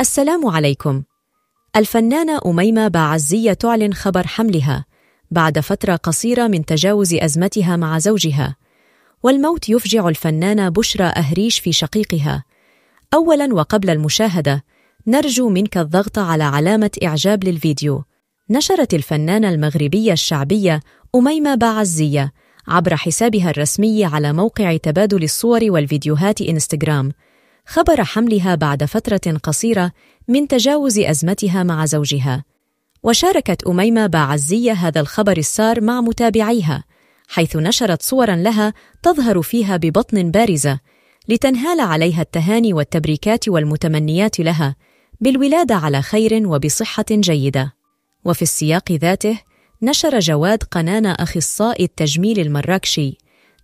السلام عليكم. الفنانة أميمة باعزية تعلن خبر حملها بعد فترة قصيرة من تجاوز أزمتها مع زوجها. والموت يفجع الفنانة بشرى أهريش في شقيقها. أولا وقبل المشاهدة نرجو منك الضغط على علامة إعجاب للفيديو. نشرت الفنانة المغربية الشعبية أميمة باعزية عبر حسابها الرسمي على موقع تبادل الصور والفيديوهات إنستغرام. خبر حملها بعد فترة قصيرة من تجاوز أزمتها مع زوجها. وشاركت أميمة باعزية هذا الخبر السار مع متابعيها حيث نشرت صورا لها تظهر فيها ببطن بارزة لتنهال عليها التهاني والتبريكات والمتمنيات لها بالولادة على خير وبصحة جيدة. وفي السياق ذاته نشر جواد قنان أخصائي التجميل المراكشي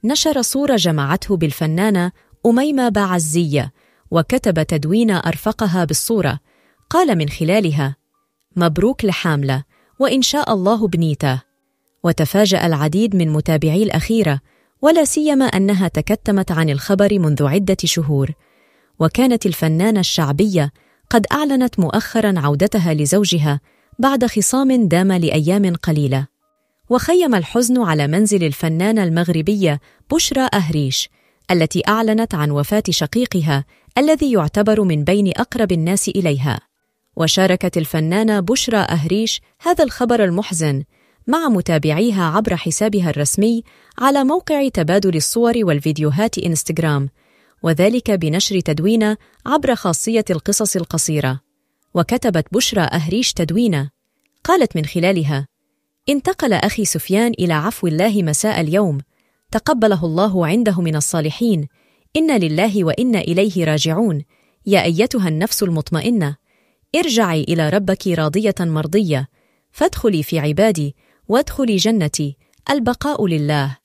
نشر صورة جمعته بالفنانة أميمة باعزية وكتب تدوين أرفقها بالصورة. قال من خلالها مبروك لحاملة وإن شاء الله بنيته وتفاجأ العديد من متابعي الأخيرة ولا سيما أنها تكتمت عن الخبر منذ عدة شهور. وكانت الفنانة الشعبية قد أعلنت مؤخرا عودتها لزوجها بعد خصام دام لأيام قليلة. وخيم الحزن على منزل الفنانة المغربية بشرى أهريش التي أعلنت عن وفاة شقيقها الذي يعتبر من بين أقرب الناس إليها. وشاركت الفنانة بشرى أهريش هذا الخبر المحزن مع متابعيها عبر حسابها الرسمي على موقع تبادل الصور والفيديوهات إنستغرام وذلك بنشر تدوين عبر خاصية القصص القصيرة. وكتبت بشرى أهريش تدوينة قالت من خلالها انتقل أخي سفيان إلى عفو الله مساء اليوم تقبله الله عنده من الصالحين إن لله وإنا إليه راجعون. يا أيتها النفس المطمئنة. ارجعي إلى ربك راضية مرضية. فادخلي في عبادي وادخلي جنتي. البقاء لله.